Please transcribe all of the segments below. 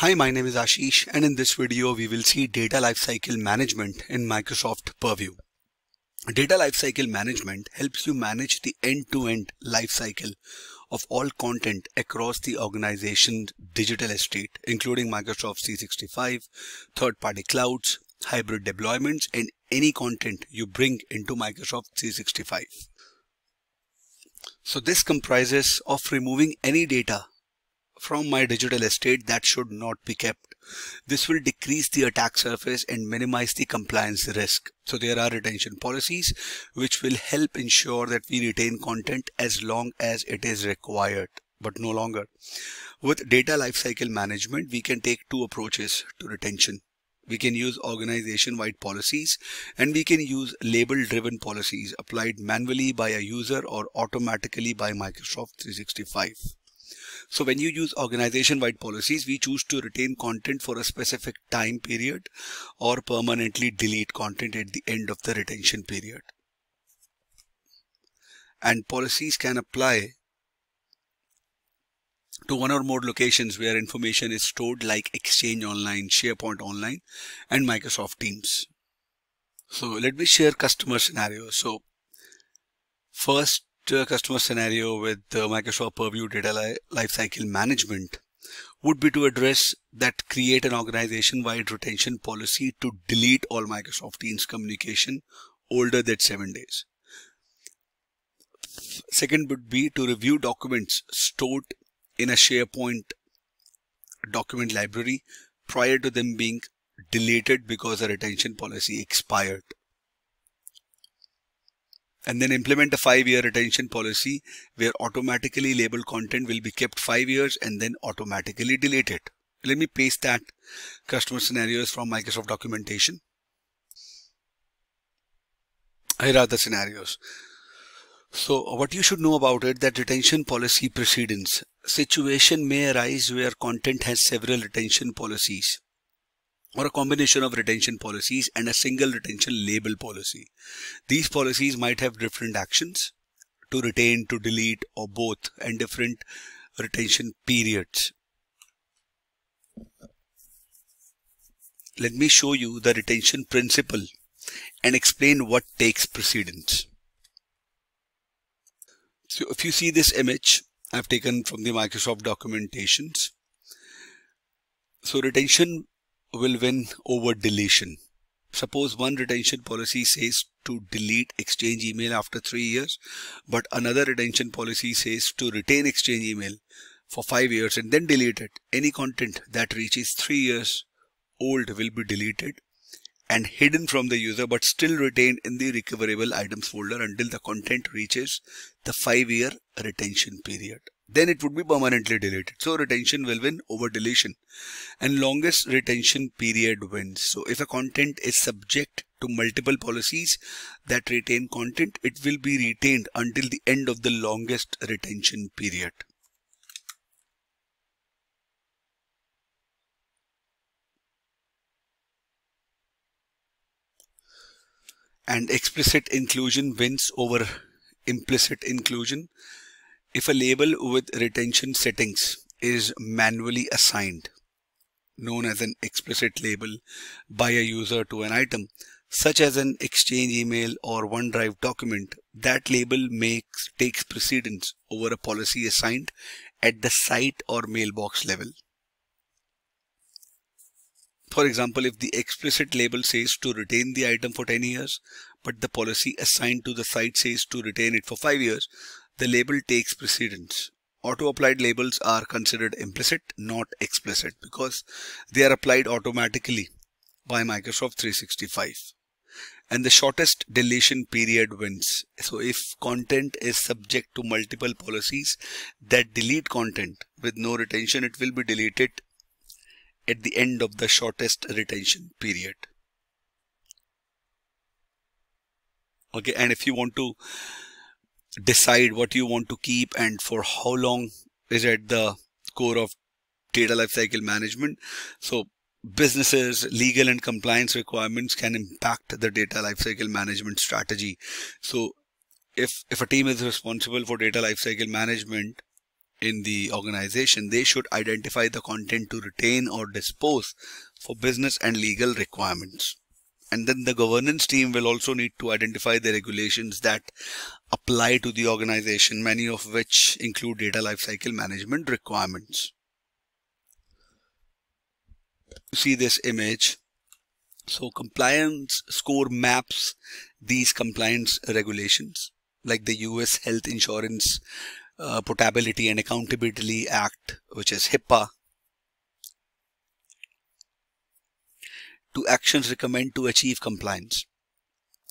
Hi, my name is Ashish and in this video we will see data lifecycle management in Microsoft Purview. Data lifecycle management helps you manage the end-to-end lifecycle of all content across the organization's digital estate, including Microsoft 365, third-party clouds, hybrid deployments, and any content you bring into Microsoft 365. So this comprises of removing any data from my digital estate that should not be kept. This will decrease the attack surface and minimize the compliance risk. So there are retention policies which will help ensure that we retain content as long as it is required, but no longer. With data lifecycle management, we can take two approaches to retention. We can use organization-wide policies and we can use label-driven policies applied manually by a user or automatically by Microsoft 365. So when you use organization-wide policies, we choose to retain content for a specific time period or permanently delete content at the end of the retention period. And policies can apply to one or more locations where information is stored like Exchange Online, SharePoint Online, and Microsoft Teams. So let me share customer scenarios. So first customer scenario with uh, Microsoft Purview Data Lifecycle Management would be to address that create an organization-wide retention policy to delete all Microsoft Teams communication older than seven days. Second would be to review documents stored in a SharePoint document library prior to them being deleted because a retention policy expired and then implement a five-year retention policy where automatically labeled content will be kept five years and then automatically deleted. Let me paste that customer scenarios from Microsoft documentation. Here are the scenarios. So what you should know about it that retention policy precedence. Situation may arise where content has several retention policies or a combination of retention policies and a single retention label policy. These policies might have different actions to retain, to delete or both and different retention periods. Let me show you the retention principle and explain what takes precedence. So if you see this image I've taken from the Microsoft documentations. So retention will win over deletion. Suppose one retention policy says to delete exchange email after three years, but another retention policy says to retain exchange email for five years and then delete it. Any content that reaches three years old will be deleted and hidden from the user but still retained in the recoverable items folder until the content reaches the five year retention period then it would be permanently deleted. So retention will win over deletion and longest retention period wins. So if a content is subject to multiple policies that retain content, it will be retained until the end of the longest retention period. And explicit inclusion wins over implicit inclusion if a label with retention settings is manually assigned, known as an explicit label by a user to an item, such as an Exchange email or OneDrive document, that label makes takes precedence over a policy assigned at the site or mailbox level. For example, if the explicit label says to retain the item for 10 years, but the policy assigned to the site says to retain it for 5 years, the label takes precedence. Auto-applied labels are considered implicit, not explicit, because they are applied automatically by Microsoft 365. And the shortest deletion period wins. So if content is subject to multiple policies that delete content with no retention, it will be deleted at the end of the shortest retention period. Okay, and if you want to decide what you want to keep and for how long is at the core of data lifecycle management. So businesses, legal and compliance requirements can impact the data lifecycle management strategy. So if, if a team is responsible for data lifecycle management in the organization, they should identify the content to retain or dispose for business and legal requirements. And then the governance team will also need to identify the regulations that apply to the organization, many of which include data lifecycle management requirements. You see this image. So compliance score maps these compliance regulations like the US Health Insurance uh, Portability and Accountability Act, which is HIPAA, to actions recommend to achieve compliance.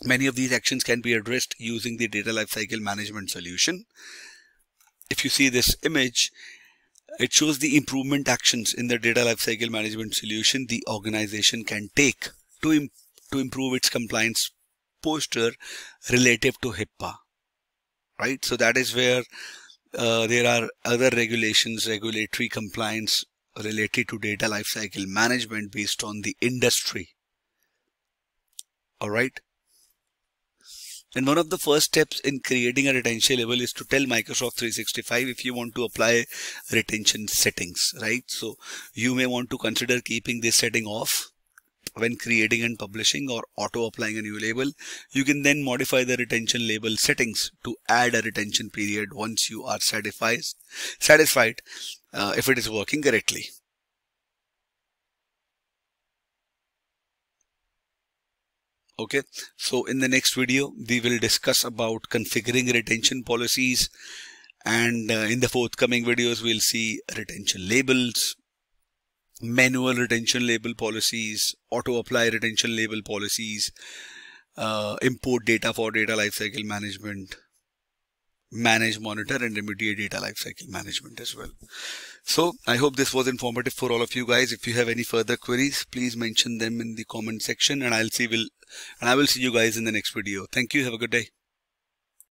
Many of these actions can be addressed using the data lifecycle management solution. If you see this image, it shows the improvement actions in the data lifecycle management solution the organization can take to, to improve its compliance posture relative to HIPAA. Right? So that is where uh, there are other regulations, regulatory compliance related to data lifecycle management based on the industry. All right. And one of the first steps in creating a retention label is to tell Microsoft 365 if you want to apply retention settings, right? So you may want to consider keeping this setting off when creating and publishing or auto applying a new label you can then modify the retention label settings to add a retention period once you are satisfied satisfied uh, if it is working correctly. Okay so in the next video we will discuss about configuring retention policies and uh, in the forthcoming videos we'll see retention labels manual retention label policies, auto apply retention label policies, uh, import data for data lifecycle management, manage, monitor and remediate data lifecycle management as well. So I hope this was informative for all of you guys. If you have any further queries, please mention them in the comment section and I'll see will and I will see you guys in the next video. Thank you. Have a good day.